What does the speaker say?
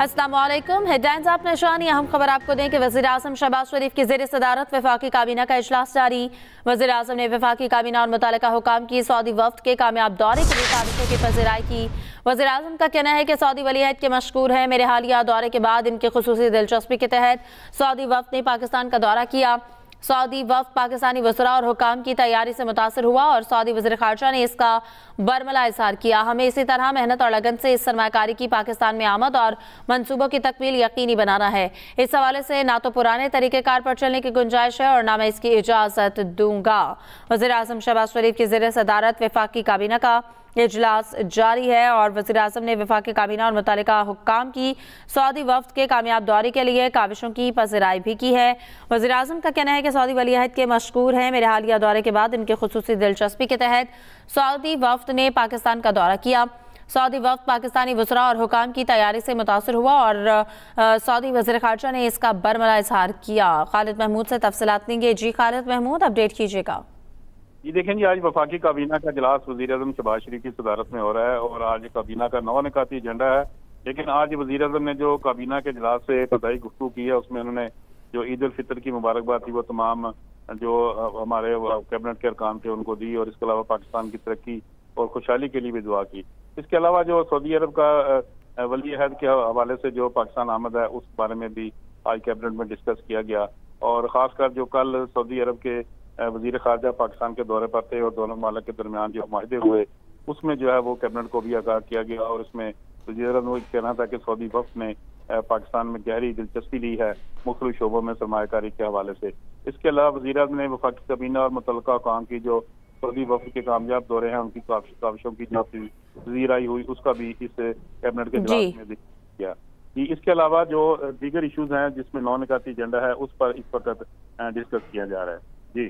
السلام علیکم۔ Head lines آپ نشانی، اہم خبر آپ کو دیں کہ وزیر اعظم شہباز شریف کی زیر صدارت وفاقی کابینہ کا اجلاس جاری۔ وزیر اعظم نے وفاقی کابینہ اور متعلقہ حکام کی سعودی وفد کے کامیاب دورے کے لیے تعریفوں کی پذیرائی کی۔ وزیر اعظم کا کہنا ہے کہ سعودی ولی عہد کے مشکور ہیں۔ میرے حالیہ دورے کے بعد ان کی خصوصی دلچسپی کے تحت سعودی وفد نے پاکستان کا دورہ کیا۔ سعودی وفد پاکستانی وزراء اور حکام کی تیاری سے متاثر ہوا اور سعودی وزیر خارجہ نے اس کا برملا اظہار کیا۔ ہمیں اسی طرح محنت اور لگن سے اس سرمایہ کاری کی پاکستان میں آمد اور منصوبوں کی تکمیل یقینی بنانا ہے۔ اس حوالے سے نہ تو پرانے طریقہ کار پر چلنے کی گنجائش ہے اور نہ میں اس کی اجازت دوں گا۔ وزیر اعظم شہباز شریف کی زیر صدارت وفاقی کابینہ کا اجلاس جاری ہے اور وزیر اعظم نے وفاقی کابینہ اور متعلقہ حکام کی سعودی وفد کے کامیاب دورے کے لیے کاوشوں کی پذیرائی بھی کی ہے۔ وزیر اعظم کا کہنا ہے کہ سعودی ولی عہد کے مشکور ہیں۔ میرے حالیہ دورے کے بعد ان کی خصوصی دلچسپی کے تحت سعودی وفد نے پاکستان کا دورہ کیا۔ سعودی وفد پاکستانی وزراء اور حکام کی تیاری سے متاثر ہوا اور سعودی وزیر خارجہ نے اس کا برملا اظہار کیا۔ خالد محمود سے تفصیلات لیں گے۔ جی خالد محمود، اپڈیٹ کیجیے گا۔ جی دیکھیں جی آج وفاقی کابینہ کا اجلاس وزیر اعظم شہباز شریف کی صدارت میں ہو رہا ہے اور آج کابینہ کا نو نکاتی ایجنڈا ہے۔ لیکن آج وزیر اعظم نے جو کابینہ کے اجلاس سے ابتدائی گفتگو کی ہے، اس میں انہوں نے جو عید الفطر کی مبارکباد تھی، وہ تمام جو ہمارے کیبنٹ کے ارکان تھے، ان کو دی اور اس کے علاوہ پاکستان کی ترقی اور خوشحالی کے لیے بھی دعا کی۔ اس کے علاوہ جو سعودی عرب کا ولی عہد کے حوالے سے جو پاکستان آمد ہے، اس بارے میں بھی آج کیبنٹ میں ڈسکس کیا گیا۔ اور خاص کر جو کل سعودی عرب کے وزیر خارجہ پاکستان کے دورے پر تھے اور دونوں ممالک کے درمیان جو معاہدے ہوئے اس میں جو ہے وہ کیبنٹ کو بھی آگاہ کیا گیا اور اس میں وزیر اعظم کہنا تھا کہ سعودی وفد نے پاکستان میں گہری دلچسپی لی ہے مختلف شعبوں میں سرمایہ کاری کے حوالے سے۔ اس کے علاوہ وزیر اعظم نے وفاقی کابینہ اور متعلقہ کام کی جو سعودی وفد کے کامیاب دورے ہیں ان کی کاوشوں کی جو وزیر آئی ہوئی اس کا بھی اس کیبنٹ کے اجلاس میں کیا۔ جی اس کے علاوہ جو دیگر ایشوز ہیں جس میں نو نکاتی ایجنڈا ہے اس پر اس وقت ڈسکس کیا جا رہا ہے۔ جی۔